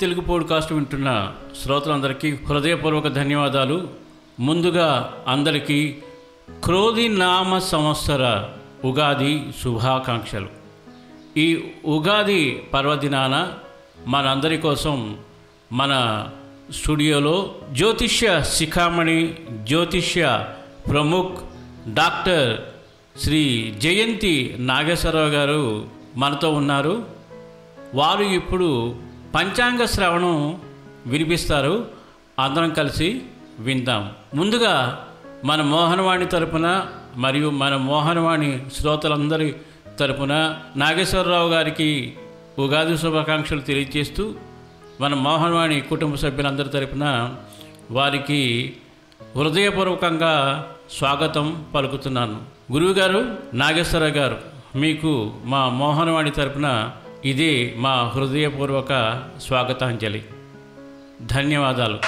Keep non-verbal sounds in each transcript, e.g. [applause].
Telugu podcast వింటున్న శ్రోతలందరికీ హృదయపూర్వక ధన్యవాదాలు. ముందుగా అందరికీ క్రోధి నామ సంవత్సర ఉగాది శుభాకాంక్షలు. ఈ ఉగాది పర్వదినాన మనందరి కోసం మన స్టూడియోలో జ్యోతిష్య శిఖామణి జ్యోతిష్య ప్రముఖ్ డాక్టర్ శ్రీ జయంతి నాగేశ్వరరావు గారు మనతో ఉన్నారు. వారు ఇప్పుడు పంచాంగ శ్రవణం వినిపిస్తారు. అందరం కలిసి విందాం. ముందుగా మన మోహనవాణి తరపున మరియు మన మోహనవాణి శ్రోతలందరి తరపున నాగేశ్వరరావు గారికి ఉగాది శుభాకాంక్షలు తెలియజేస్తూ మన మోహనవాణి కుటుంబ సభ్యులందరి తరపున వారికి హృదయపూర్వకంగా స్వాగతం పలుకుతున్నాను. గురువుగారు నాగేశ్వరరావు గారు మీకు మా మోహనవాణి తరపున ఇది మా హృదయపూర్వక స్వాగతాంజలి. ధన్యవాదాలు.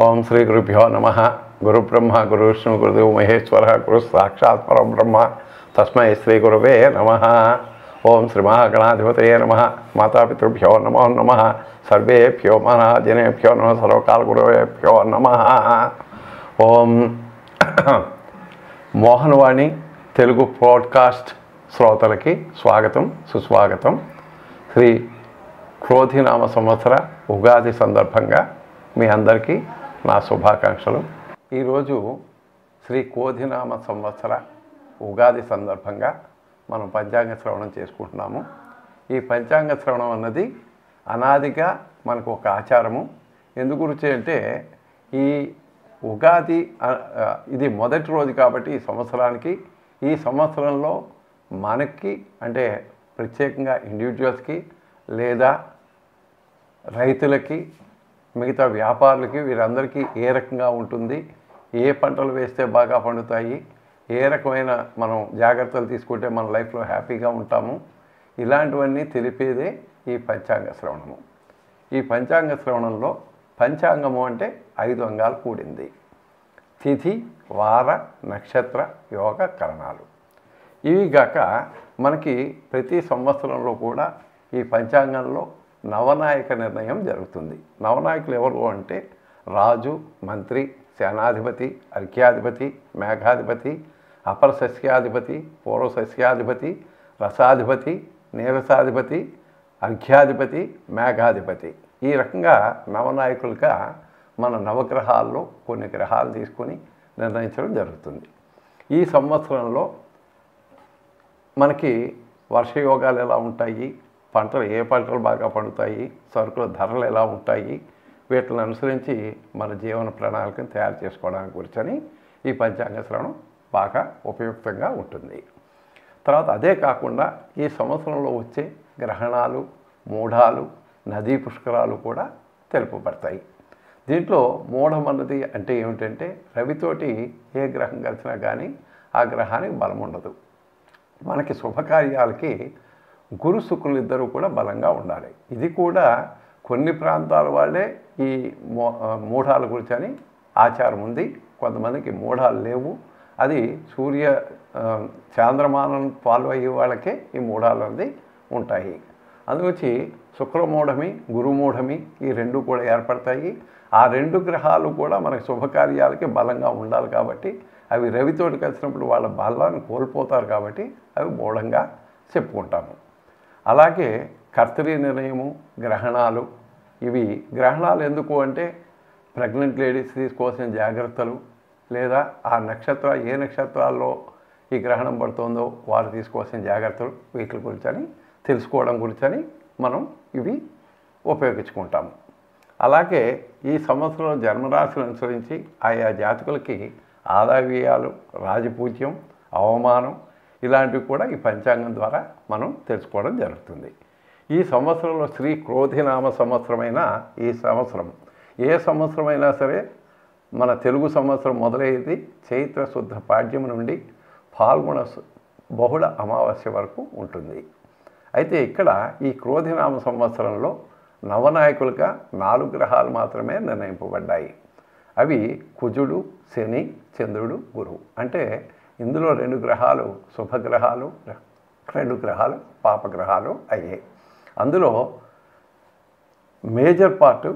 ఓం శ్రీ గురుభ్యో నమ. గురు బ్రహ్మ గురు విష్ణు గురుదేవ్ మహేశ్వర గురు సాక్షాత్ పరం బ్రహ్మ. తస్మై శ్రీ గురువే నమ. ఓం శ్రీ మహాగణాధిపతయే నమ. మాతాపితృభ్యో నమో నమ. సర్వేభ్యో మహాజనేభ్యో నమ. సర్వకాల గురువేభ్యో నమ. ఓం. మోహన్వాణి తెలుగు పాడ్కాస్ట్ శ్రోతలకి స్వాగతం సుస్వాగతం. శ్రీ క్రోధినామ సంవత్సర ఉగాది సందర్భంగా మీ అందరికీ నా శుభాకాంక్షలు. ఈరోజు శ్రీ కోధినామ సంవత్సర ఉగాది సందర్భంగా మనం పంచాంగ శ్రవణం చేసుకుంటున్నాము. ఈ పంచాంగ శ్రవణం అన్నది అనాదిగా మనకు ఒక ఆచారము. ఎందుకు గురించి అంటే ఈ ఉగాది ఇది మొదటి రోజు కాబట్టి ఈ సంవత్సరానికి ఈ సంవత్సరంలో మనకి అంటే ప్రత్యేకంగా ఇండివిజువల్స్కి లేదా రైతులకి మిగతా వ్యాపారులకి వీరందరికీ ఏ రకంగా ఉంటుంది ఏ పంటలు వేస్తే బాగా పండుతాయి ఏ రకమైన మనం జాగ్రత్తలు తీసుకుంటే మన లైఫ్లో హ్యాపీగా ఉంటాము ఇలాంటివన్నీ తెలిపేదే ఈ పంచాంగ శ్రవణము. ఈ పంచాంగ శ్రవణంలో పంచాంగము అంటే ఐదు అంగాలు కూడింది. తిథి వార నక్షత్ర యోగ కరణాలు. ఇవి గాక మనకి ప్రతి సంవత్సరంలో కూడా ఈ పంచాంగంలో నవనాయక నిర్ణయం జరుగుతుంది. నవనాయకులు ఎవరు అంటే రాజు మంత్రి సేనాధిపతి అర్ఘ్యాధిపతి మేఘాధిపతి అపర సస్యాధిపతి పూర్వ సస్యాధిపతి రసాధిపతి నీరసాధిపతి అర్ఘ్యాధిపతి మేఘాధిపతి. ఈ రకంగా నవనాయకులుగా మన నవగ్రహాల్లో కొన్ని గ్రహాలు తీసుకొని నిర్ణయించడం జరుగుతుంది. ఈ సంవత్సరంలో మనకి వర్షయోగాలు ఎలా ఉంటాయి? పంటలు ఏ పంటలు బాగా పండుతాయి? సరుకుల ధరలు ఎలా ఉంటాయి? వీటిని అనుసరించి మన జీవన ప్రణాళికను తయారు చేసుకోవడానికి గురించని ఈ పంచాంగ శ్రవణం బాగా ఉపయుక్తంగా ఉంటుంది. తర్వాత అదే కాకుండా ఈ సంవత్సరంలో వచ్చే గ్రహణాలు మూఢాలు నదీ పుష్కరాలు కూడా తెలుపబడతాయి. దీంట్లో మూఢం అన్నది అంటే ఏమిటంటే రవితోటి ఏ గ్రహం కలిసినా కానీ ఆ గ్రహానికి బలం ఉండదు. మనకి శుభకార్యాలకి గురు శుక్రులు ఇద్దరు కూడా బలంగా ఉండాలి. ఇది కూడా కొన్ని ప్రాంతాల వాళ్ళే ఈ మూ మూఢాల గురించి అని ఆచారం ఉంది. కొంతమందికి మూఢాలు లేవు. అది సూర్య చాంద్రమానం ఫాలో అయ్యే వాళ్ళకే ఈ మూఢాలు అనేది ఉంటాయి. అందుకొచ్చి శుక్రమూఢమి గురుమూఢమి ఈ రెండు కూడా ఏర్పడతాయి. ఆ రెండు గ్రహాలు కూడా మనకి శుభకార్యాలకి బలంగా ఉండాలి కాబట్టి అవి రవితోటి కలిసినప్పుడు వాళ్ళ బలాన్ని కోల్పోతారు కాబట్టి అవి మూఢంగా చెప్పుకుంటాము. అలాగే కర్తరి నిర్ణయము గ్రహణాలు ఇవి గ్రహణాలు ఎందుకు అంటే ప్రెగ్నెంట్ లేడీస్ తీసుకోవాల్సిన జాగ్రత్తలు లేదా ఆ నక్షత్ర ఏ నక్షత్రాల్లో ఈ గ్రహణం పడుతుందో వారు తీసుకోవాల్సిన జాగ్రత్తలు వీటి గురించి అని తెలుసుకోవడం గురించని మనం ఇవి ఉపయోగించుకుంటాము. అలాగే ఈ సంవత్సరంలో జన్మరాశులు అనుసరించి ఆయా జాతకులకి ఆదాయ వ్యయాలు రాజపూజ్యం అవమానం ఇలాంటివి కూడా ఈ పంచాంగం ద్వారా మనం తెలుసుకోవడం జరుగుతుంది. ఈ సంవత్సరంలో శ్రీ క్రోధినామ సంవత్సరమైన ఈ సంవత్సరం. ఏ సంవత్సరమైనా సరే మన తెలుగు సంవత్సరం మొదలయ్యేది చైత్ర శుద్ధ పాడ్యం నుండి పాల్గొన బహుళ అమావాస్య వరకు ఉంటుంది. అయితే ఇక్కడ ఈ క్రోధినామ సంవత్సరంలో నవనాయకులుగా నాలుగు గ్రహాలు మాత్రమే నిర్ణయింపబడ్డాయి. అవి కుజుడు శని చంద్రుడు గురువు. అంటే ఇందులో రెండు గ్రహాలు శుభగ్రహాలు రెండు గ్రహాలు పాపగ్రహాలు అయ్యాయి. అందులో మేజర్ పార్ట్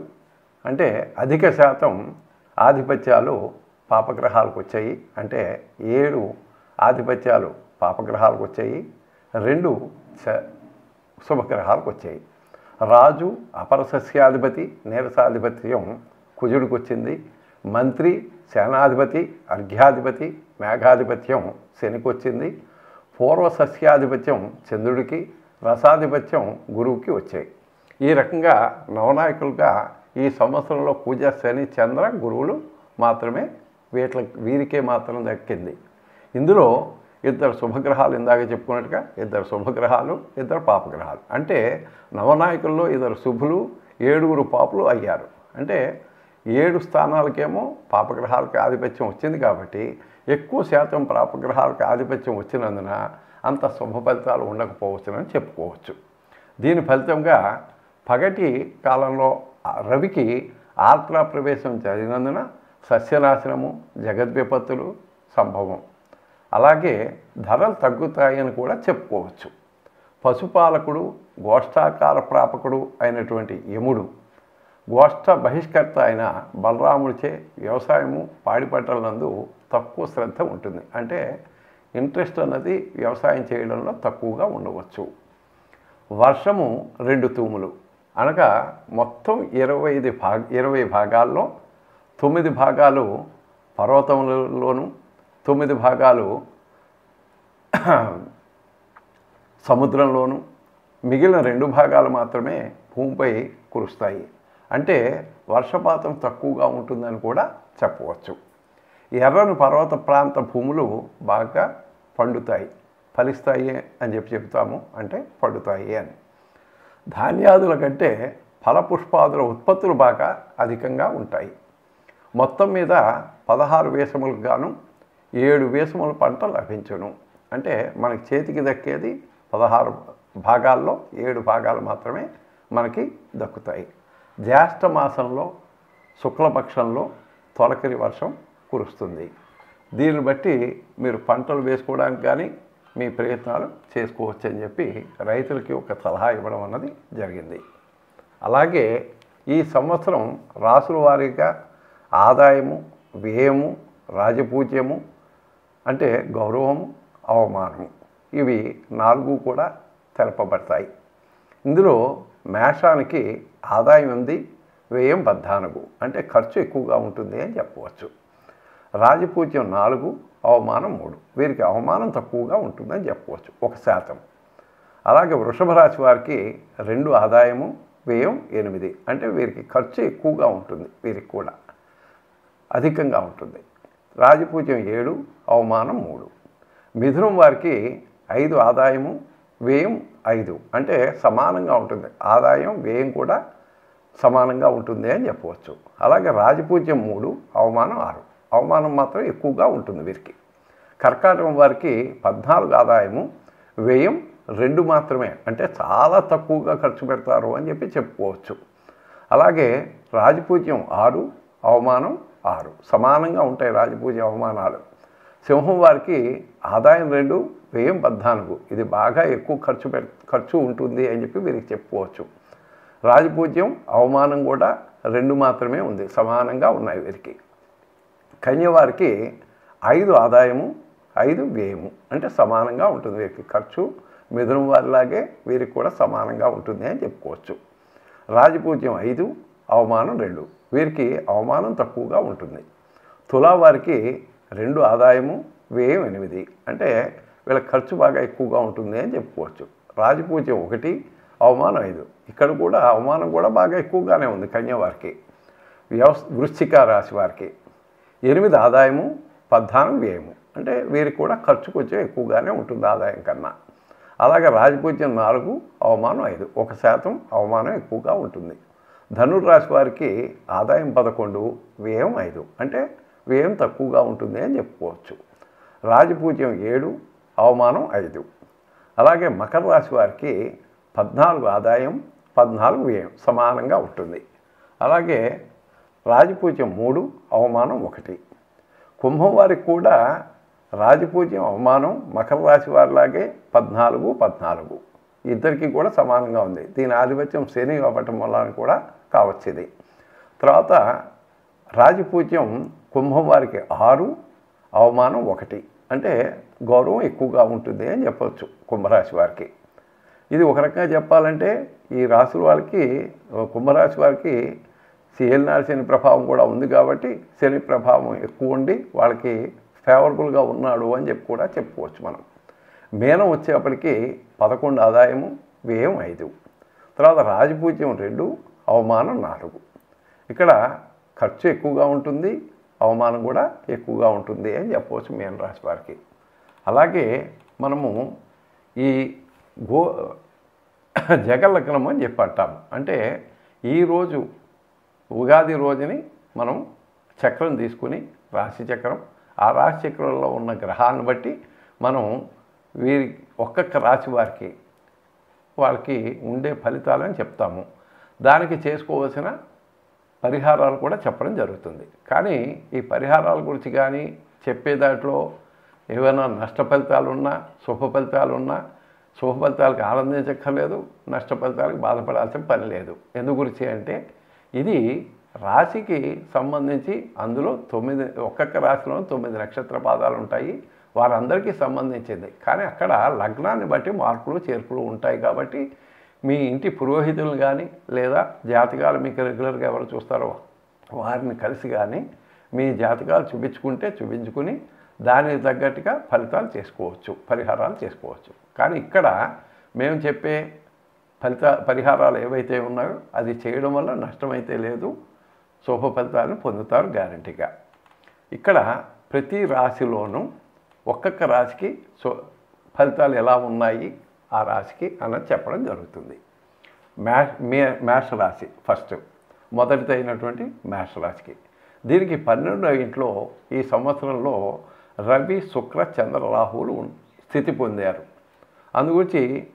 అంటే అధిక శాతం ఆధిపత్యాలు పాపగ్రహాలకు వచ్చాయి. అంటే ఏడు ఆధిపత్యాలు పాపగ్రహాలకు వచ్చాయి. రెండు శ- శుభగ్రహాలకు వచ్చాయి. రాజు అపర సస్యాధిపతి నీరసాధిపత్యం కుజుడికి వచ్చింది మంత్రి సేనాధిపతి అర్ఘ్యాధిపతి మేఘాధిపత్యం శనికి వచ్చింది పూర్వ సస్యాధిపత్యం చంద్రుడికి రసాధిపత్యం గురువుకి వచ్చాయి. ఈ రకంగా నవనాయకులుగా ఈ సంవత్సరంలో పూజ శని చంద్ర గురువులు మాత్రమే వీటి వీరికే మాత్రం దక్కింది. ఇందులో ఇద్దరు శుభగ్రహాలు ఇందాక చెప్పుకున్నట్టుగా ఇద్దరు శుభగ్రహాలు ఇద్దరు పాపగ్రహాలు. అంటే నవనాయకుల్లో ఇద్దరు శుభులు ఏడుగురు పాపులు అయ్యారు. అంటే ఏడు స్థానాలకేమో పాపగ్రహాలకు ఆధిపత్యం వచ్చింది కాబట్టి ఎక్కువ శాతం పాపగ్రహాలకు ఆధిపత్యం వచ్చినందున అంత శుభ ఫలితాలు ఉండకపోవచ్చునని చెప్పుకోవచ్చు. దీని ఫలితంగా పగటి కాలంలో రవికి ఆర్ద్ర ప్రవేశం జరిగినందున సస్యనాశనము జగద్విపత్తులు సంభవం. అలాగే ధరలు తగ్గుతాయని కూడా చెప్పుకోవచ్చు. పశుపాలకుడు గోష్ఠాకార ప్రాపకుడు అయినటువంటి యముడు గోష్ఠ బహిష్కర్త అయిన బలరాముడిచే వ్యవసాయము పాడిపట్టలందు తక్కువ శ్రద్ధ ఉంటుంది. అంటే ఇంట్రెస్ట్ అన్నది వ్యవసాయం చేయడంలో తక్కువగా ఉండవచ్చు. వర్షము రెండు తూములు. అనగా మొత్తం ఇరవై ఐదు భాగ ఇరవై భాగాల్లో తొమ్మిది భాగాలు పర్వతములలోనూ తొమ్మిది భాగాలు సముద్రంలోను మిగిలిన రెండు భాగాలు మాత్రమే భూమిపై కురుస్తాయి. అంటే వర్షపాతం తక్కువగా ఉంటుందని కూడా చెప్పవచ్చు. ఎర్రని పర్వత ప్రాంత భూములు బాగా పండుతాయి. ఫలిస్తాయి అని చెప్పి చెప్తాము అంటే పండుతాయి అని. ధాన్యాదుల కంటే ఫలపుష్పాదుల ఉత్పత్తులు బాగా అధికంగా ఉంటాయి. మొత్తం మీద పదహారు వేసములకు గాను ఏడు వేసముల పంట లభించును. అంటే మనకి చేతికి దక్కేది పదహారు భాగాల్లో ఏడు భాగాలు మాత్రమే మనకి దక్కుతాయి. జ్యేష్ఠ మాసంలో శుక్లపక్షంలో తొలకరి వర్షం కురుస్తుంది. దీన్ని బట్టి మీరు పంటలు వేసుకోవడానికి కానీ మీ ప్రయత్నాలు చేసుకోవచ్చు అని చెప్పి రైతులకి ఒక సలహా ఇవ్వడం అన్నది జరిగింది. అలాగే ఈ సంవత్సరం రాసుల వారీగా ఆదాయము వ్యయము రాజపూజ్యము అంటే గౌరవము అవమానము. ఇవి నాలుగు కూడా తెలపబడతాయి. ఇందులో మేషానికి ఆదాయం ఉంది వ్యయం పద్నాలుగు. అంటే ఖర్చు ఎక్కువగా ఉంటుంది అని చెప్పవచ్చు. రాజపూజ్యం నాలుగు అవమానం మూడు. వీరికి అవమానం తక్కువగా ఉంటుందని చెప్పవచ్చు ఒక శాతం. అలాగే వృషభ రాశి వారికి రెండు ఆదాయము వ్యయం ఎనిమిది. అంటే వీరికి ఖర్చు ఎక్కువగా ఉంటుంది వీరికి కూడా. అధికంగా ఉంటుంది. రాజపూజ్యం ఏడు అవమానం మూడు. మిథునం వారికి ఐదు ఆదాయము వ్యయం ఐదు. అంటే సమానంగా ఉంటుంది. ఆదాయం వ్యయం కూడా సమానంగా ఉంటుంది అని చెప్పవచ్చు. అలాగే రాజపూజ్యం మూడు అవమానం ఆరు. అవమానం మాత్రం ఎక్కువగా ఉంటుంది వీరికి. కర్కాటకం వారికి పద్నాలుగు ఆదాయము వ్యయం రెండు మాత్రమే. అంటే చాలా తక్కువగా ఖర్చు పెడతారు అని చెప్పి చెప్పుకోవచ్చు. అలాగే రాజపూజ్యం ఆరు అవమానం ఆరు. సమానంగా ఉంటాయి రాజపూజ్య అవమానాలు. సింహం వారికి ఆదాయం రెండు వ్యయం పద్నాలుగు. ఇది బాగా ఎక్కువ ఖర్చు పె ఖర్చు ఉంటుంది అని చెప్పి వీరికి చెప్పుకోవచ్చు. రాజపూజ్యం అవమానం కూడా రెండు మాత్రమే ఉంది. సమానంగా ఉన్నాయి వీరికి. కన్యవారికి ఐదు ఆదాయము ఐదు వ్యయము. అంటే సమానంగా ఉంటుంది వీరికి ఖర్చు. మిథునం వారిలాగే వీరికి కూడా సమానంగా ఉంటుంది అని చెప్పుకోవచ్చు. రాజపూజ్యం ఐదు అవమానం రెండు. వీరికి అవమానం తక్కువగా ఉంటుంది. తులా వారికి రెండు ఆదాయము వ్యయం ఎనిమిది. అంటే వీళ్ళ ఖర్చు బాగా ఎక్కువగా ఉంటుంది అని చెప్పుకోవచ్చు. రాజపూజ్యం ఒకటి అవమానం ఐదు. ఇక్కడ కూడా అవమానం కూడా బాగా ఎక్కువగానే ఉంది కన్యవారికి వ్యవస్ వృశ్చిక రాశి వారికి. ఎనిమిది ఆదాయము పద్నాలుగు వ్యయము. అంటే వీరికి కూడా ఖర్చు కొంచెం ఎక్కువగానే ఉంటుంది ఆదాయం కన్నా. అలాగే రాజపూజ్యం నాలుగు అవమానం ఐదు. ఒక శాతం అవమానం ఎక్కువగా ఉంటుంది. ధనుర్రాశి వారికి ఆదాయం పదకొండు వ్యయం ఐదు. అంటే వ్యయం తక్కువగా ఉంటుంది అని చెప్పుకోవచ్చు. రాజపూజ్యం ఏడు అవమానం ఐదు. అలాగే మకర రాశి వారికి పద్నాలుగు ఆదాయం పద్నాలుగు వ్యయం సమానంగా ఉంటుంది. అలాగే రాజపూజ్యం మూడు అవమానం ఒకటి. కుంభం వారికి కూడా రాజపూజ్యం అవమానం మకర రాశి వారిలాగే పద్నాలుగు పద్నాలుగు. ఇద్దరికీ కూడా సమానంగా ఉంది. దీని ఆధిపత్యం శని అవ్వటం వల్ల కూడా కావచ్చు ఇది. తర్వాత రాజపూజ్యం కుంభం వారికి ఆరు అవమానం ఒకటి. అంటే గౌరవం ఎక్కువగా ఉంటుంది అని చెప్పవచ్చు కుంభరాశి వారికి. ఇది ఒక రకంగా చెప్పాలంటే ఈ రాశుల వారికి కుంభరాశి వారికి ఏలినాడు శని ప్రభావం కూడా ఉంది కాబట్టి శని ప్రభావం ఎక్కువ ఉండి వాళ్ళకి ఫేవరబుల్గా ఉన్నాడు అని చెప్పి కూడా చెప్పుకోవచ్చు మనం. మేనం వచ్చేప్పటికి పదకొండు ఆదాయము వ్యయం ఐదు. తర్వాత రాజపూజ్యం రెండు అవమానం నాలుగు. ఇక్కడ ఖర్చు ఎక్కువగా ఉంటుంది అవమానం కూడా ఎక్కువగా ఉంటుంది అని చెప్పవచ్చు మీన రాశి వారికి. అలాగే మనము ఈ గో [coughs] జగలగ్నం అని చెప్పి అంటాము. అంటే ఈరోజు ఉగాది రోజుని మనం చక్రం తీసుకుని రాశి చక్రం ఆ రాశి చక్రంలో ఉన్న గ్రహాలను బట్టి మనం వీరి ఒక్కొక్క రాశి వారికి వాళ్ళకి ఉండే ఫలితాలని చెప్తాము. దానికి చేసుకోవాల్సిన పరిహారాలు కూడా చెప్పడం జరుగుతుంది. కానీ ఈ పరిహారాల గురించి కానీ చెప్పే దాంట్లో ఏమైనా నష్ట ఫలితాలు ఉన్నా శుభ ఫలితాలు ఉన్నా శుభ ఫలితాలకు ఆనందించక్కర్లేదు నష్ట ఫలితాలకు బాధపడాల్సిన పని లేదు. ఎందు గురించి అంటే ఇది రాశికి సంబంధించి అందులో తొమ్మిది ఒక్కొక్క రాశిలో తొమ్మిది నక్షత్ర పాదాలు ఉంటాయి. వారందరికీ సంబంధించింది. కానీ అక్కడ లగ్నాన్ని బట్టి మార్పులు చేర్పులు ఉంటాయి కాబట్టి మీ ఇంటి పురోహితులు కానీ లేదా జాతకాలు మీకు రెగ్యులర్గా ఎవరు చూస్తారో వారిని కలిసి కానీ మీ జాతకాలు చూపించుకుంటే చూపించుకుని దానికి తగ్గట్టుగా ఫలితాలు చేసుకోవచ్చు పరిహారాలు చేసుకోవచ్చు. కానీ ఇక్కడ మేము చెప్పే ఫలిత పరిహారాలు ఏవైతే ఉన్నాయో అది చేయడం వల్ల నష్టమైతే లేదు శుభ ఫలితాలను పొందుతారు గ్యారంటీగా. ఇక్కడ ప్రతి రాశిలోనూ ఒక్కొక్క రాశికి సో ఫలితాలు ఎలా ఉన్నాయి ఆ రాశికి అన్నది చెప్పడం జరుగుతుంది. మ్యా మే మేష రాశి ఫస్ట్. మొదటిది అయినటువంటి మేష రాశికి దీనికి పన్నెండో ఇంట్లో ఈ సంవత్సరంలో రవి శుక్ర చంద్ర రాహువులు స్థితి పొందారు. అందుగురించి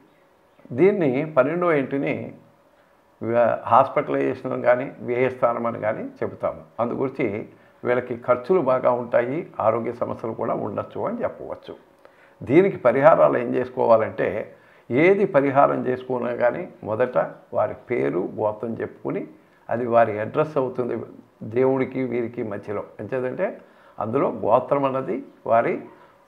దీన్ని పన్నెండో ఇంటిని హాస్పిటలైజేషన్ కానీ వ్యయస్థానం అని కానీ చెబుతాము. అందుగురించి వీళ్ళకి ఖర్చులు బాగా ఉంటాయి ఆరోగ్య సమస్యలు కూడా ఉండొచ్చు అని చెప్పవచ్చు. దీనికి పరిహారాలు ఏం చేసుకోవాలంటే ఏది పరిహారం చేసుకున్నా కానీ మొదట వారి పేరు గోత్రం చెప్పుకుని అది వారి అడ్రస్ అవుతుంది దేవుడికి వీరికి మధ్యలో. ఎంచేదంటే అందులో గోత్రం అన్నది వారి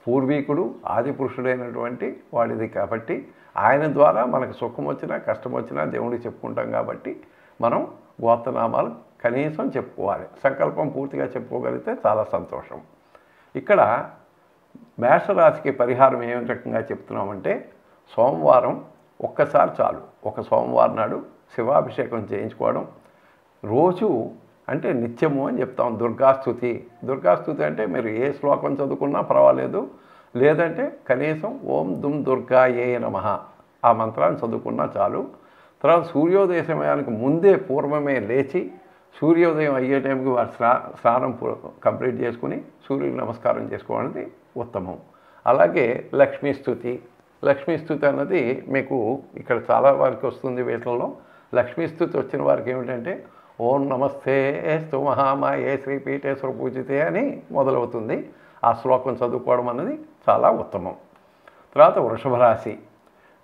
పూర్వీకుడు ఆది పురుషుడైనటువంటి వాడిది కాబట్టి ఆయన ద్వారా మనకు సుఖం వచ్చినా కష్టం వచ్చినా దేవుడికి చెప్పుకుంటాం కాబట్టి మనం గోత్రనామాలు కనీసం చెప్పుకోవాలి. సంకల్పం పూర్తిగా చెప్పుకోగలిగితే చాలా సంతోషం. ఇక్కడ మేషరాశికి పరిహారం ఏ రకంగా చెప్తున్నామంటే సోమవారం ఒక్కసారి చాలు. ఒక సోమవారం నాడు శివాభిషేకం చేయించుకోవడం. రోజు అంటే నిత్యము అని చెప్తాం. దుర్గాస్తుతి దుర్గాస్తుతి అంటే మీరు ఏ శ్లోకం చదువుకున్నా పర్వాలేదు. లేదంటే కనీసం ఓం దుమ్ దుర్గాయే నమ ఆ మంత్రాన్ని చదువుకున్నా చాలు. తర్వాత సూర్యోదయ సమయానికి ముందే పూర్వమే లేచి సూర్యోదయం అయ్యే టైంకి వారి స్నా స్నానం కంప్లీట్ చేసుకుని సూర్యుడికి నమస్కారం చేసుకోవడానికి ఉత్తమం. అలాగే లక్ష్మీ స్థుతి. లక్ష్మీ స్థుతి అన్నది మీకు ఇక్కడ చాలా వారికి వస్తుంది వీటిల్లో. లక్ష్మీ స్థుతి వచ్చిన వారికి ఏమిటంటే ఓం నమస్తే స్తు మహామాయే శ్రీపీఠేశ్వర పూజితే అని మొదలవుతుంది. ఆ శ్లోకం చదువుకోవడం అన్నది చాలా ఉత్తమం. తర్వాత వృషభ రాశి.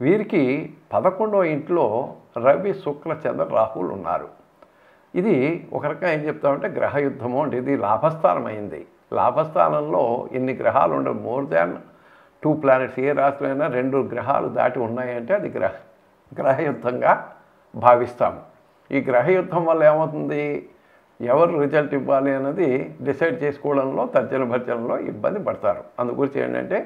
వీరికి పదకొండో ఇంట్లో రవి శుక్ల చంద్ర రాహులు ఉన్నారు. ఇది ఒక రకంగా ఏం చెప్తామంటే గ్రహయుద్ధము అంటే ఇది లాభస్థానం అయింది లాభస్థానంలో ఇన్ని గ్రహాలు ఉండవు. మోర్ దాన్ టూ ప్లానెట్స్ ఏ రాశిలో రెండు గ్రహాలు దాటి ఉన్నాయంటే అది గ్రహ గ్రహయుద్ధంగా భావిస్తాము. ఈ గ్రహయుద్ధం వల్ల ఏమవుతుంది? ఎవరు రిజల్ట్ ఇవ్వాలి అన్నది డిసైడ్ చేసుకోవడంలో తర్జన భర్జనలో ఇబ్బంది పడతారు. అందుగురించి ఏంటంటే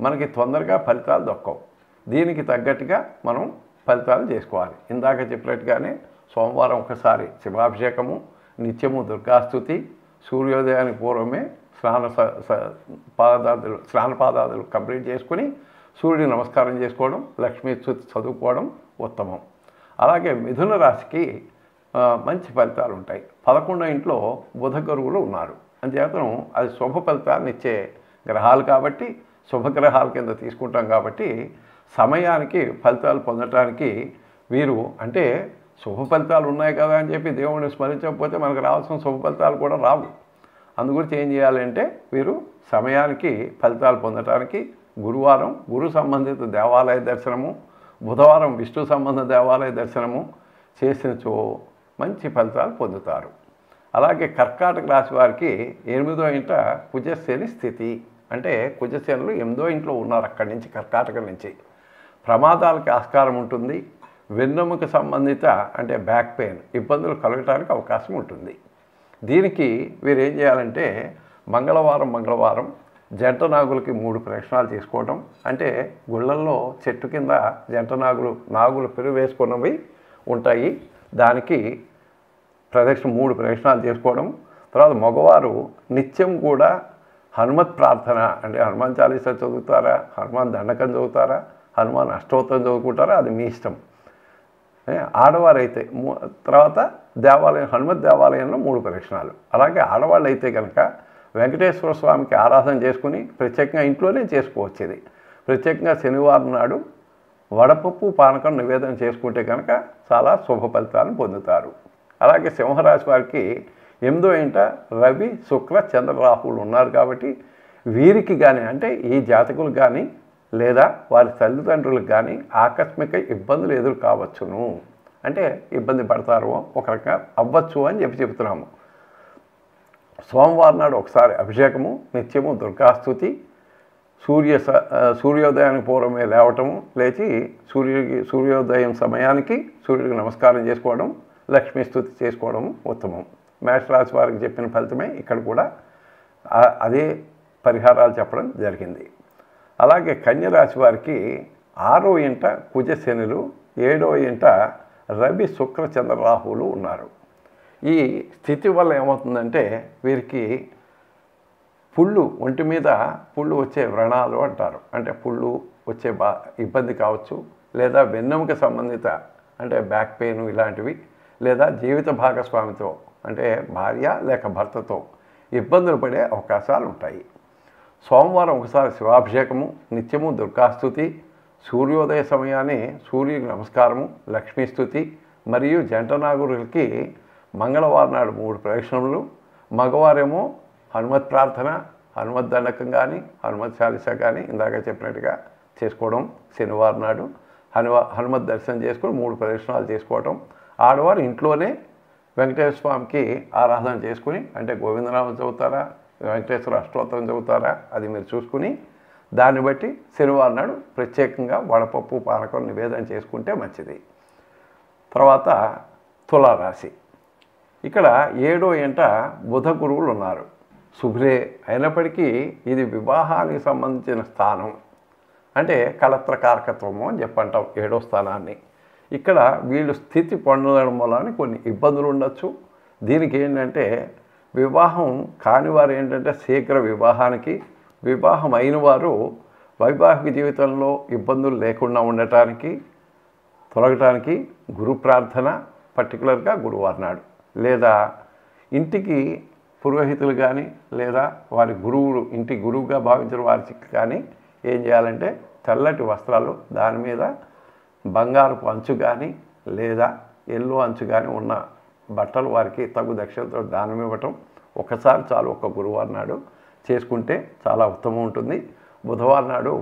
మనకి తొందరగా ఫలితాలు దొక్కవు. దీనికి తగ్గట్టుగా మనం ఫలితాలు చేసుకోవాలి. ఇందాక చెప్పినట్టుగానే సోమవారం ఒకసారి శివాభిషేకము నిత్యము దుర్గాస్తుతి సూర్యోదయానికి పూర్వమే స్నాన స- పాదాదులు స్నాన పాదాదులు కంప్లీట్ చేసుకుని సూర్యుడి నమస్కారం చేసుకోవడం లక్ష్మీ చదువుకోవడం ఉత్తమం. అలాగే మిథున రాశికి మంచి ఫలితాలు ఉంటాయి. పదకొండో ఇంట్లో బుధ గురువులు ఉన్నారు. అంచేతనం అది శుభ ఫలితాన్ని ఇచ్చే గ్రహాలు కాబట్టి శుభగ్రహాల కింద తీసుకుంటాం కాబట్టి సమయానికి ఫలితాలు పొందటానికి వీరు అంటే శుభ ఫలితాలు ఉన్నాయి కదా అని చెప్పి దేవుడిని స్మరించకపోతే మనకు రావాల్సిన శుభ ఫలితాలు కూడా రావు. అందుగురించి ఏం చేయాలంటే వీరు సమయానికి ఫలితాలు పొందటానికి గురువారం గురు సంబంధిత దేవాలయ దర్శనము బుధవారం విష్ణు సంబంధ దేవాలయ దర్శనము చేసినచో మంచి ఫలితాలు పొందుతారు. అలాగే కర్కాటక రాశి వారికి ఎనిమిదో ఇంట కుజశని స్థితి. అంటే కుజశనులు ఎనిమిదో ఇంట్లో ఉన్నారు అక్కడి నుంచి కర్కాటక నుంచి. ప్రమాదాలకి ఆస్కారం ఉంటుంది. వెన్నెముక సంబంధిత అంటే బ్యాక్ పెయిన్ ఇబ్బందులు కలగటానికి అవకాశం ఉంటుంది. దీనికి వీరు ఏం చేయాలంటే మంగళవారం మంగళవారం జంట నాగులకి మూడు ప్రక్షణాలు తీసుకోవడం అంటే గుళ్ళల్లో చెట్టు కింద జంట నాగులు నాగులు పెరుగు వేసుకున్నవి ఉంటాయి. దానికి ప్రదక్షిణ మూడు ప్రదక్షిణాలు చేసుకోవడం. తర్వాత మగవారు నిత్యం కూడా హనుమత్ ప్రార్థన అంటే హనుమాన్ చాలీసా చదువుతారా హనుమాన్ దండకం చదువుతారా హనుమాన్ అష్టోత్తరం చదువుకుంటారా అది మీ ఇష్టం. ఏ, ఆడవారైతే మూ- తర్వాత దేవాలయం హనుమత్ దేవాలయంలో మూడు ప్రదక్షిణాలు. అలాగే ఆడవాళ్ళు అయితే కనుక వెంకటేశ్వర స్వామికి ఆరాధన చేసుకుని ప్రత్యేకంగా ఇంట్లోనే చేసుకోవచ్చేది. ప్రత్యేకంగా శనివారం నాడు వడపప్పు పానకం నివేదన చేసుకుంటే కనుక చాలా శుభ ఫలితాలను పొందుతారు. అలాగే సింహరాశి వారికి ఎనిమిదో ఏంట రవి శుక్ర చంద్ర రాహువులు ఉన్నారు కాబట్టి వీరికి కానీ అంటే ఈ జాతకులు కానీ లేదా వారి తల్లిదండ్రులకు కానీ ఆకస్మిక ఇబ్బందులు ఎదురు కావచ్చును అంటే ఇబ్బంది పడతారు ఒక రకంగా అవ్వచ్చు అని చెప్పి చెబుతున్నాము. సోమవారం నాడు ఒకసారి అభిషేకము నిత్యము దుర్గాస్తుతి సూర్య సూర్యోదయానికి పూర్వమే లేవటము లేచి సూర్యుడికి సూర్యోదయం సమయానికి సూర్యుడికి నమస్కారం చేసుకోవడం లక్ష్మీ స్థుతి చేసుకోవడం ఉత్తమం. మేషరాశి వారికి చెప్పిన ఫలితమే ఇక్కడ కూడా అదే పరిహారాలు చెప్పడం జరిగింది. అలాగే కన్యరాశి వారికి ఆరో ఇంట కుజశనులు ఏడో ఇంట రవి శుక్ర చంద్ర రాహువులు ఉన్నారు. ఈ స్థితి వల్ల ఏమవుతుందంటే వీరికి పుళ్ళు ఒంటి మీద పుళ్ళు వచ్చే వ్రణాలు అంటారు. అంటే పుళ్ళు వచ్చే బా ఇబ్బంది కావచ్చు లేదా వెన్నెముక సంబంధిత అంటే బ్యాక్ పెయిన్ ఇలాంటివి లేదా జీవిత భాగస్వామితో అంటే భార్య లేక భర్తతో ఇబ్బందులు పడే అవకాశాలు ఉంటాయి. సోమవారం ఒకసారి శివాభిషేకము నిత్యము దుర్గాస్తుతి సూర్యోదయ సమయాన్ని సూర్యుడికి నమస్కారము లక్ష్మీస్తుతి మరియు జంట నాగురులకి మంగళవారం నాడు మూడు ప్రదక్షిణములు. మగవారేమో హనుమత్ ప్రార్థన హనుమత్ దండకం కానీ హనుమత్ చాలీసా కానీ ఇందాక చెప్పినట్టుగా చేసుకోవడం శనివారం నాడు. హనుమ హనుమత్ దర్శనం చేసుకొని మూడు ప్రదక్షిణాలు చేసుకోవటం. ఆడవారు ఇంట్లోనే వెంకటేశ్వర స్వామికి ఆరాధన చేసుకుని అంటే గోవిందనామం చదువుతారా వెంకటేశ్వర అష్టోత్తరం చదువుతారా అది మీరు చూసుకుని దాన్ని బట్టి శనివారం నాడు ప్రత్యేకంగా వడపప్పు పానకం నివేదన చేసుకుంటే మంచిది. తర్వాత తులారాశి. ఇక్కడ ఏడో ఎంట బుధ గురువులు ఉన్నారు. శుభ్రే అయినప్పటికీ ఇది వివాహానికి సంబంధించిన స్థానం. అంటే కళత్ర కారకత్వము అని చెప్పంటాం ఏడో స్థానాన్ని. ఇక్కడ వీళ్ళు స్థితి పొందడం వలన కొన్ని ఇబ్బందులు ఉండొచ్చు. దీనికి ఏంటంటే వివాహం కాని వారు ఏంటంటే శీఘ్ర వివాహానికి వివాహం అయిన వారు వైవాహిక జీవితంలో ఇబ్బందులు లేకుండా ఉండటానికి తొలగటానికి గురు ప్రార్థన పర్టికులర్గా గురువారం నాడు. లేదా ఇంటికి పురోహితులు కానీ లేదా వారి గురువులు ఇంటి గురువుగా భావించిన వారికి కానీ ఏం చేయాలంటే తెల్లటి వస్త్రాలు దాని మీద బంగారపు అంచు కానీ లేదా ఎల్లో అంచు కానీ ఉన్న బట్టలు వారికి తగు దక్షిణతో దానం ఇవ్వటం ఒకసారి చాలు ఒక గురువారు నాడు. చేసుకుంటే చాలా ఉత్తమం ఉంటుంది. బుధవారం నాడు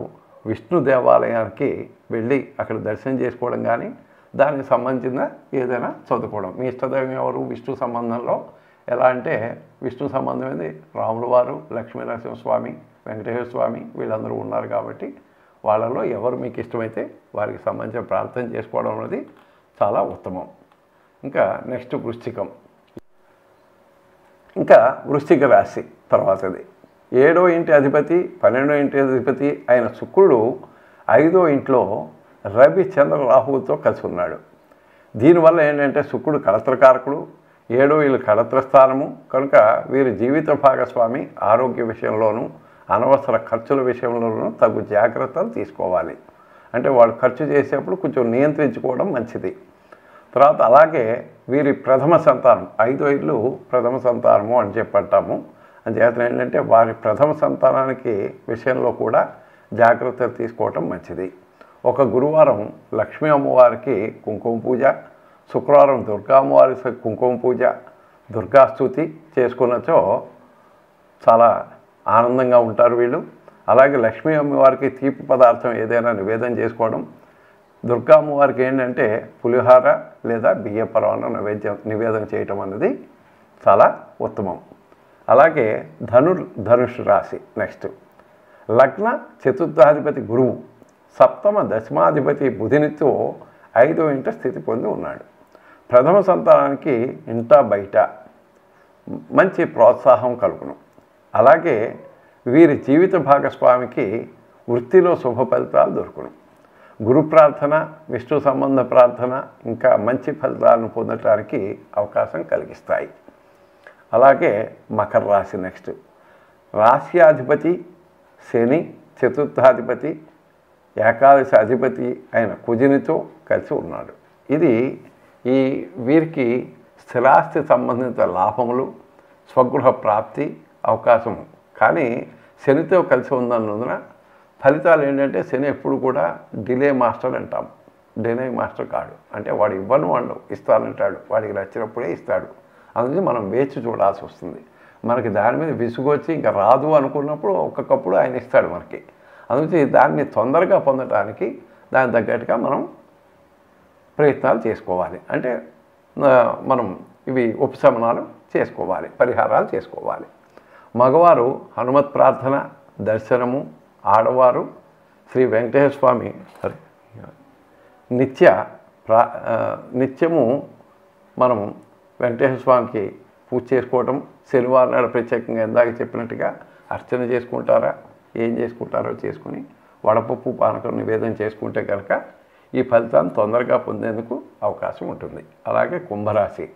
విష్ణు దేవాలయానికి వెళ్ళి అక్కడ దర్శనం చేసుకోవడం కానీ దానికి సంబంధించిన ఏదైనా చదువుకోవడం. మీ ఇష్టదైవం ఎవరు? విష్ణు సంబంధంలో ఎలా అంటే విష్ణు సంబంధమైనది రాముల వారు లక్ష్మీనరసింహస్వామి వెంకటేశ్వర స్వామి వీళ్ళందరూ ఉన్నారు కాబట్టి వాళ్ళలో ఎవరు మీకు ఇష్టమైతే వారికి సంబంధించిన ప్రార్థన చేసుకోవడం అనేది చాలా ఉత్తమం. ఇంకా నెక్స్ట్ వృశ్చికం. ఇంకా వృశ్చిక రాశి తర్వాతది. ఏడో ఇంటి అధిపతి పన్నెండో ఇంటి అధిపతి అయిన శుక్రుడు ఐదో ఇంట్లో రవి చంద్ర రాహువుతో కలిసి ఉన్నాడు. దీనివల్ల ఏంటంటే శుక్రుడు కళత్రకారకుడు ఏడో వీళ్ళు కళత్ర స్థానము కనుక వీరి జీవిత భాగస్వామి ఆరోగ్య విషయంలోనూ అనవసర ఖర్చుల విషయంలోనూ తగు జాగ్రత్తలు తీసుకోవాలి. అంటే వాళ్ళు ఖర్చు చేసేప్పుడు కొంచెం నియంత్రించుకోవడం మంచిది. తర్వాత అలాగే వీరి ప్రథమ సంతానం ఐదో ఇల్లు ప్రథమ సంతానము అని చెప్పంటాము అంచేత ఏంటంటే వారి ప్రథమ సంతానానికి విషయంలో కూడా జాగ్రత్తలు తీసుకోవటం మంచిది. ఒక గురువారం లక్ష్మీ అమ్మవారికి కుంకుమ పూజ శుక్రవారం దుర్గా అమ్మవారి కుంకుమ పూజ దుర్గాస్తుతి చేసుకున్నచో చాలా ఆనందంగా ఉంటారు వీళ్ళు. అలాగే లక్ష్మీ అమ్మవారికి తీపి పదార్థం ఏదైనా నివేదన చేసుకోవడం దుర్గా అమ్మవారికి ఏంటంటే పులిహార లేదా బియ్య పరవాన నైవేద్యం నివేదన చేయటం అనేది చాలా ఉత్తమం. అలాగే ధను ధనుష్ రాశి నెక్స్ట్. లగ్న చతుర్థాధిపతి గురువు సప్తమ దశమాధిపతి బుధినితో ఐదో ఇంట స్థితి పొంది ఉన్నాడు. ప్రథమ సంతానానికి ఇంట బయట. మంచి ప్రోత్సాహం కలుగును. అలాగే వీరి జీవిత భాగస్వామికి వృత్తిలో శుభ ఫలితాలు దొరుకును. గురు ప్రార్థన విష్ణు సంబంధ ప్రార్థన ఇంకా మంచి ఫలితాలను పొందటానికి అవకాశం కలిగిస్తాయి. అలాగే మకర రాశి నెక్స్ట్. రాశ్యాధిపతి శని చతుర్థాధిపతి ఏకాదశి అధిపతి అయిన కుజునితో కలిసి ఉన్నాడు. ఇది ఈ వీరికి స్థిరాస్తి సంబంధిత లాభములు స్వగృహ ప్రాప్తి అవకాశము. కానీ శనితో కలిసి ఉన్నందున ఫలితాలు ఏంటంటే శని ఎప్పుడు కూడా డిలే మాస్టర్ అంటాం. డిలే మాస్టర్ కాడు. అంటే వాడు ఇవ్వను వాడు ఇస్తానంటాడు. వాడికి నచ్చినప్పుడే ఇస్తాడు. అందుకే మనం వేచి చూడాల్సి వస్తుంది. మనకి దాని మీద విసుగొచ్చి ఇంకా రాదు అనుకున్నప్పుడు ఒక్కొక్కప్పుడు ఆయన ఇస్తాడు మనకి. అందుకే దాన్ని తొందరగా పొందటానికి దాని తగ్గట్టుగా మనం ప్రయత్నాలు చేసుకోవాలి. అంటే మనం ఇవి ఉపశమనాలు చేసుకోవాలి పరిహారాలు చేసుకోవాలి. మగవారు హనుమత్ ప్రార్థన దర్శనము ఆడవారు శ్రీ వెంకటేశ్వర స్వామి సారీ నిత్య ప్రా నిత్యము మనం వెంకటేశ్వర స్వామికి పూజ చేసుకోవటం శనివారం నాడు ప్రత్యేకంగా ఇందాక చెప్పినట్టుగా అర్చన చేసుకుంటారా ఏం చేసుకుంటారో చేసుకుని వడపప్పు పానకం నివేదన చేసుకుంటే కనుక ఈ ఫలితాన్ని తొందరగా పొందేందుకు అవకాశం ఉంటుంది. అలాగే కుంభరాశి.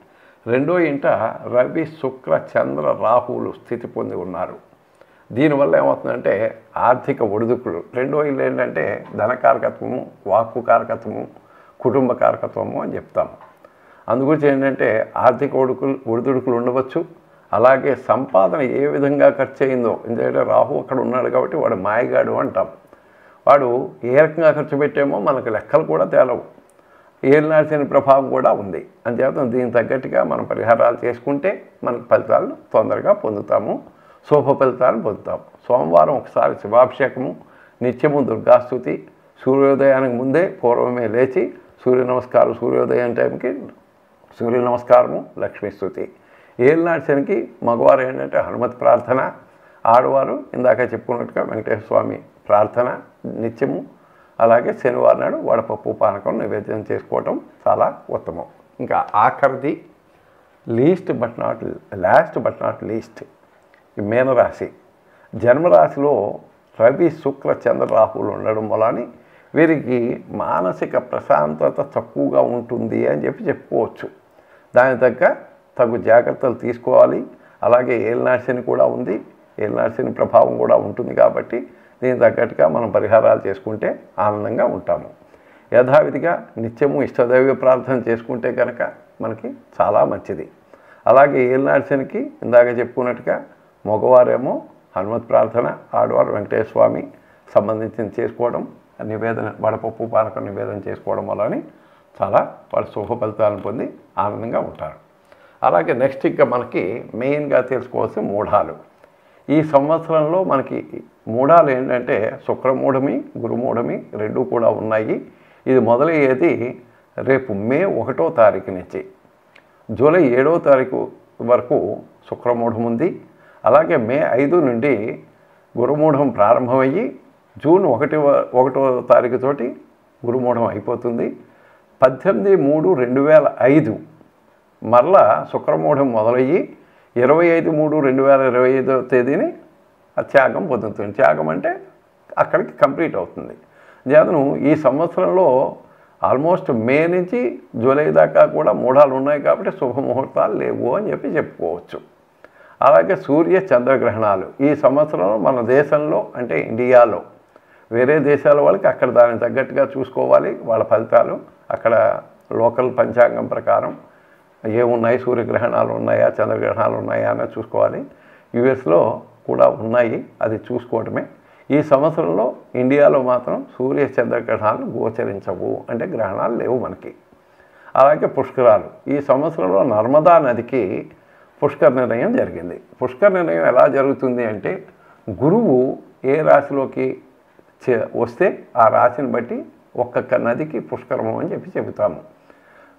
రెండో ఇంట రవి శుక్ర చంద్ర రాహువులు స్థితి పొంది ఉన్నారు. దీనివల్ల ఏమవుతుందంటే ఆర్థిక ఒడిదుకులు రెండో ఇల్లు ఏంటంటే ధనకారకత్వము వాక్కు కారకత్వము కుటుంబ కారకత్వము అని చెప్తాము. అందుగురించి ఏంటంటే ఆర్థిక ఒడుకులు ఒడిదుడుకులు ఉండవచ్చు. అలాగే సంపాదన ఏ విధంగా ఖర్చు అయిందో ఎందుకంటే రాహు అక్కడ ఉన్నాడు కాబట్టి వాడు మాయగాడు అంటాం. వాడు ఏ రకంగా ఖర్చు పెట్టామో మనకు లెక్కలు కూడా తేలవు. ఏలినాల్సిన ప్రభావం కూడా ఉంది. అంతేత దీనికి తగ్గట్టుగా మనం పరిహారాలు చేసుకుంటే మనకు ఫలితాలు తొందరగా పొందుతాము. శుభ ఫలితాలు పొందుతాము. సోమవారం ఒకసారి శివాభిషేకము నిత్యము దుర్గాస్తుతి సూర్యోదయానికి ముందే పూర్వమే లేచి సూర్య నమస్కారం సూర్యోదయం టైంకి సూర్య నమస్కారము లక్ష్మీస్తుతి ఏలినాటి శనికి మగవారు ఏంటంటే హనుమతి ప్రార్థన ఆడవారు ఇందాక చెప్పుకున్నట్టుగా వెంకటేశ్వర స్వామి ప్రార్థన నిత్యము అలాగే శనివారం నాడు వడపప్పు పానకం నివేదన చేసుకోవటం చాలా ఉత్తమం. ఇంకా ఆఖరిది least but not last but not least ఈ మీనరాశి. జన్మరాశిలో రవి శుక్ర చంద్ర రాహువులు ఉండడం వలన వీరికి మానసిక ప్రశాంతత తక్కువగా ఉంటుంది అని చెప్పి చెప్పుకోవచ్చు. దాని తగ్గ తగు జాగ్రత్తలు తీసుకోవాలి. అలాగే ఏలినాశని కూడా ఉంది. ఏలినాశని ప్రభావం కూడా ఉంటుంది కాబట్టి దీనికి తగ్గట్టుగా మనం పరిహారాలు చేసుకుంటే ఆనందంగా ఉంటాము. యథావిధిగా నిత్యము ఇష్టదైవ ప్రార్థన చేసుకుంటే కనుక మనకి చాలా మంచిది. అలాగే ఏలినాశనికి ఇందాక చెప్పుకున్నట్టుగా మగవారేమో హనుమత్ ప్రార్థన ఆడవారు వెంకటేశ్వర స్వామి సంబంధించిన చేసుకోవడం నివేదన వడపప్పు పానకం నివేదన చేసుకోవడం వలని చాలా వాళ్ళు శుభ ఫలితాలను పొంది ఆనందంగా ఉంటారు. అలాగే నెక్స్ట్ ఇంకా మనకి మెయిన్గా తెలుసుకోవాల్సిన మూఢాలు. ఈ సంవత్సరంలో మనకి మూఢాలు ఏంటంటే శుక్రమూఢమి గురుమూఢమి రెండు కూడా ఉన్నాయి. ఇది మొదలయ్యేది రేపు మే ఒకటో తారీఖు నుంచి. జూలై ఏడవ తారీఖు వరకు శుక్రమూఢం ఉంది. అలాగే మే ఐదు నుండి గురుమూఢం ప్రారంభమయ్యి జూన్ ఒకటి ఒకటో తారీఖు తోటి గురుమూఢం అయిపోతుంది. పద్దెనిమిది మూడు రెండు వేల ఐదు. మరలా శుక్రమూఢం మొదలయ్యి ఇరవై ఐదు మూడు రెండు వేల ఇరవై ఐదో తేదీని ఆ త్యాగం పొందుతుంది. త్యాగం అంటే అక్కడికి కంప్లీట్ అవుతుంది. జాతను ఈ సంవత్సరంలో ఆల్మోస్ట్ మే నుంచి జూలై దాకా కూడా మూఢాలు ఉన్నాయి కాబట్టి శుభముహూర్తాలు లేవు అని చెప్పి చెప్పుకోవచ్చు. అలాగే సూర్య చంద్రగ్రహణాలు ఈ సంవత్సరంలో మన దేశంలో అంటే ఇండియాలో వేరే దేశాల వాళ్ళకి అక్కడ దానికి తగ్గట్టుగా చూసుకోవాలి. వాళ్ళ ఫలితాలు అక్కడ లోకల్ పంచాంగం ప్రకారం ఏమున్నాయి? సూర్యగ్రహణాలు ఉన్నాయా? చంద్రగ్రహణాలు ఉన్నాయా? అని చూసుకోవాలి. యుఎస్లో కూడా ఉన్నాయి. అది చూసుకోవటమే. ఈ సంవత్సరంలో ఇండియాలో మాత్రం సూర్య చంద్రగ్రహణాలు గోచరించవు. అంటే గ్రహణాలు లేవు మనకి. అలాగే పుష్కరాలు. ఈ సంవత్సరంలో నర్మదా నదికి పుష్కర నిర్ణయం జరిగింది. పుష్కర నిర్ణయం ఎలా జరుగుతుంది అంటే గురువు ఏ రాశిలోకి చే- వస్తే ఆ రాశిని బట్టి ఒక్కొక్క నదికి పుష్కరము అని చెప్పి చెబుతాము.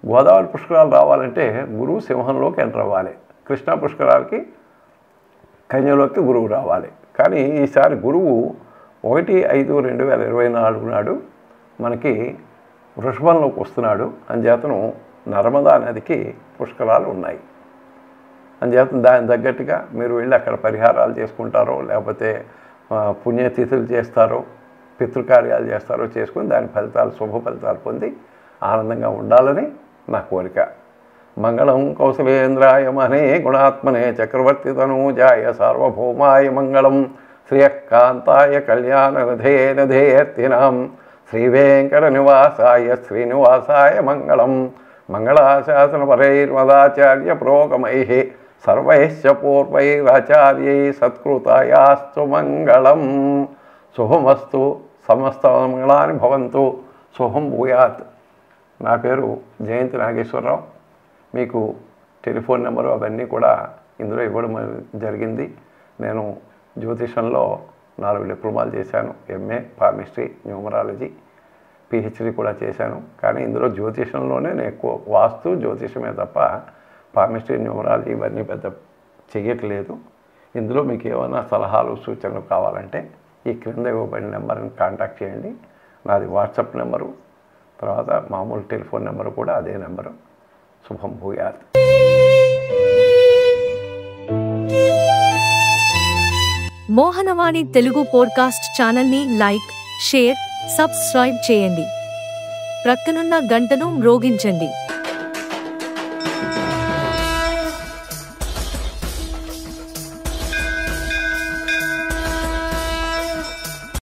గోదావరి పుష్కరాలు రావాలంటే గురువు సింహంలోకి ఎంటర్ అవ్వాలి. కృష్ణా పుష్కరాలకి కన్యలోకి గురువు రావాలి. కానీ ఈసారి గురువు ఒకటి ఐదు రెండు వేల ఇరవై నాలుగు నాడు మనకి వృషభంలోకి వస్తున్నాడు. అంచేతను నర్మదా నదికి పుష్కరాలు ఉన్నాయి. అంచేత దాని తగ్గట్టుగా మీరు వెళ్ళి అక్కడ పరిహారాలు చేసుకుంటారో లేకపోతే పుణ్యతిథులు చేస్తారో పితృకార్యాలు చేస్తారో చేసుకుని దాని ఫలితాలు శుభ ఫలితాలు పొంది ఆనందంగా ఉండాలని నా కోరిక. మంగళం కౌశలేంద్రాయ మనే గుణాత్మనే చక్రవర్తి తనూజాయ సార్వభౌమాయ మంగళం. శ్రియకాంతాయ కళ్యాణనధే నధేర్తినాం. శ్రీవేంకట నివాసాయ శ్రీనివాసాయ మంగళం. మంగళాశాసనపరైర్మదాచార్య ప్రోగమై. సర్వైశ్చ పూర్వైరాచార్యై సత్కృతాయాస్తు మంగళం. శుభమస్తు. సమస్త మంగళాని భవంతు. శుభం భూయాత్. నా పేరు జయంతి నాగేశ్వరరావు. మీకు టెలిఫోన్ నెంబరు అవన్నీ కూడా ఇందులో ఇవ్వడం జరిగింది. నేను జ్యోతిషంలో నాలుగు డిప్లొమాలు చేశాను. ఎంఏ ఫార్మిస్ట్రీ న్యూమరాలజీ పిహెచ్డి కూడా చేశాను. కానీ ఇందులో జ్యోతిషంలోనే నేను ఎక్కువ వాస్తు జ్యోతిషమే తప్ప ఫార్మిస్ట్రీ న్యూమరాలజీ ఇవన్నీ పెద్ద చేయట్లేదు ఇందులో మీకు ఏమైనా సలహాలు సూచనలు కావాలంటే ఈ క్రింద ఇవ్వబడిన నెంబర్ని కాంటాక్ట్ చేయండి. నాది వాట్సాప్ నెంబరు తర్వాత మామూలు టెలిఫోన్ నెంబరు కూడా అదే నెంబరు. శుభం భూయాత్. మోహనవాణి తెలుగు పోడ్కాస్ట్ ఛానల్ని లైక్ షేర్ సబ్స్క్రైబ్ చేయండి. ప్రక్కనున్న గంటను మ్రోగించండి.